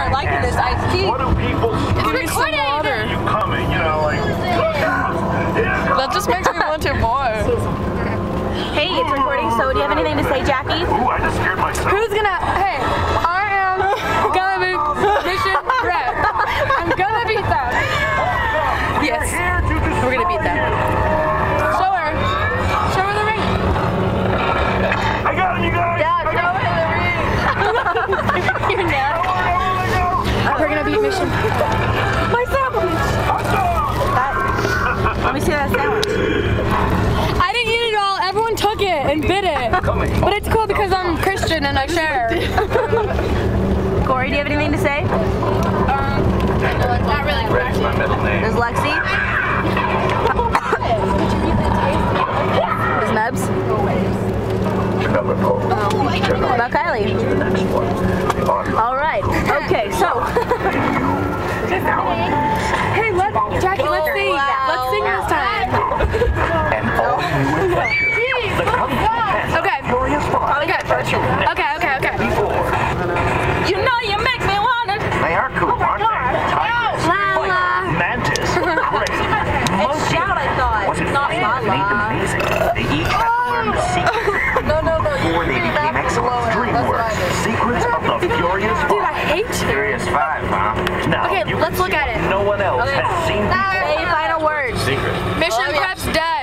start liking this iced tea. What do people It's recording. you coming? You know, like. That just makes me want it more. Hey, it's recording, so do you have anything to say, Jackie? Ooh, I just scared myself. Who's gonna? Hey, I am gonna be Mission Prep. I'm gonna beat them. Yes, we're gonna beat them. Show her. Show her the ring. I got him, you guys. Yeah, show her the ring. Your neck. We're gonna beat mission. My sandwich. Let me sandwich. I didn't eat it all. Everyone took it and bit it. But it's cool because I'm Christian and I share. Corey, do you have anything to say? Um, not really. Red's my middle name. There's Lexi. There's Nubs. Another pose. What about Kylie? The next one. All right. Not funny? la la. Ain't amazing? They each have to learn the secret oh. No, no, no. before they became excellent DreamWorks. Secrets of the Furious Dude, I Five. hate you. Furious Five, huh? Now, Okay, you let's look at it. No one else has seen before. Say final words. Secret. Mission oh, Prep's dead.